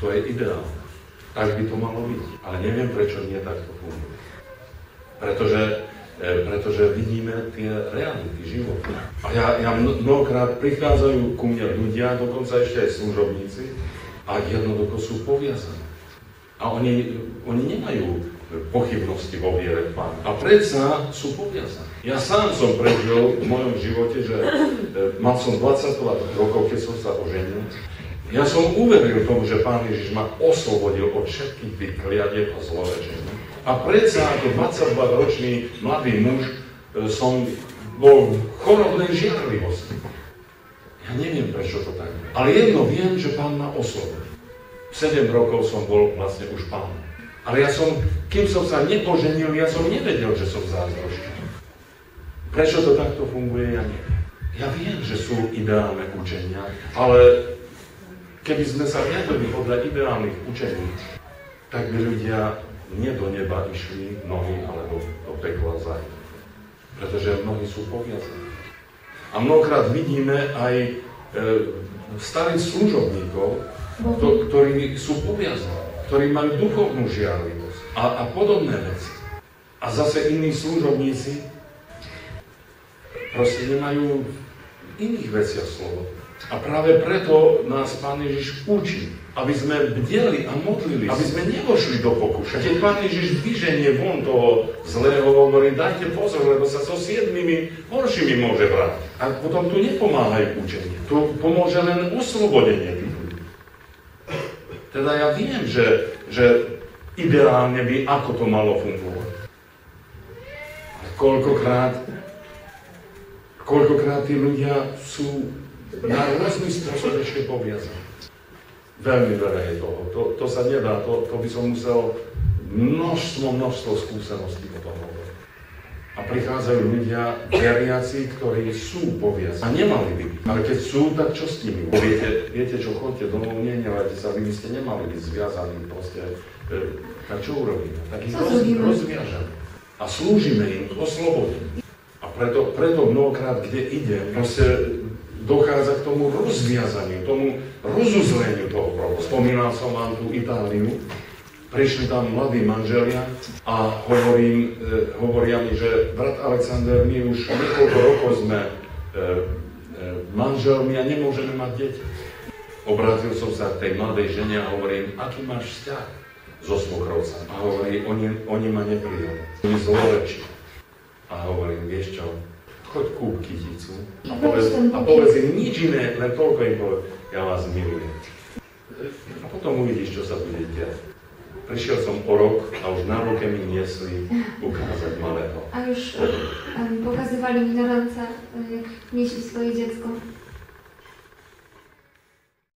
To je ideálne. Tak by to malo byť. Ale neviem, prečo nie takto funguje. Pretože, e, pretože vidíme tie reality života. A ja, ja mnohokrát prichádzajú ku mne ľudia, dokonca ešte aj služobníci, a jednoducho sú poviazaní. A oni, oni nemajú pochybnosti vo viere v Pána. A predsa sú poviazaní. Ja sám som prežil v mojom živote, že e, mal som 20 rokov, keď som sa oženil. Ja som uveril tomu, že Pán Ježiš ma oslobodil od všetkých tých kliadieb a zlorečení. A predsa ako 22-ročný mladý muž e, som bol v chorobnej žiarlivosti. Ja neviem, prečo to tak. Ale jedno viem, že Pán ma oslobodil. 7 rokov som bol vlastne už Pán. Ale ja som, kým som sa nepoženil, ja som nevedel, že som zázročný. Prečo to takto funguje, ja neviem. Ja viem, že sú ideálne učenia, ale keby sme sa viedli podľa ideálnych učení, tak by ľudia nie do neba išli mnohí, alebo do pekla zajť. Pretože mnohí sú poviazaní. A mnohokrát vidíme aj e, starých služobníkov, to, ktorí sú poviazaní, ktorí majú duchovnú žiarlivosť a, a podobné veci. A zase iní služobníci proste nemajú iných veciach slovo. A práve preto nás Pán Ježiš učí, aby sme bdeli a modlili, aby sme nevošli do pokuša. Keď Pán Ježiš vyženie von toho zlého, hovorí, dajte pozor, lebo sa so siedmými horšími môže vrať. A potom tu nepomáhajú učenie. Tu pomôže len oslobodenie tých ľudí. Teda ja viem, že, že ideálne by ako to malo fungovať. A koľkokrát, koľkokrát tí ľudia sú na rôzny spôsob ešte poviazaní. Veľmi veľa je toho. To, to sa nedá, to, to by som musel množstvo, množstvo skúseností potom hovoriť. A prichádzajú ľudia, veriaci, ktorí sú poviazaní. A nemali by byť. Ale keď sú, tak čo s nimi? Viete, viete čo, chodte domov, nenevajte sa, vy by ste nemali byť zviazaní proste. E, tak čo urobíme? Tak ich roz, rozviažeme. A slúžime im oslobodím. A preto, preto mnohokrát, kde ide, proste dochádza k tomu rozviazaniu, tomu rozuzleniu toho problému. Spomínal som vám tú Itáliu, prišli tam mladí manželia a hovorím, e, hovoria mi, že brat Alexander, my už niekoľko rokov sme e, e, manželmi a nemôžeme mať deti. Obrátil som sa k tej mladej žene a hovorím, aký máš vzťah so svokrovcami? A hovorí, oni, oni ma neprijali, oni zlorečia. A hovorím, vieš čo, choď kúp kyticu a povedz, a povedz im nič iné, len toľko im povedz, ja vás milujem. A potom uvidíš, čo sa bude diať. Prišiel som o rok a už na ruke mi niesli ukázať malého. A już um, pokazywali mi na ręce, jak nieśli swoje dziecko.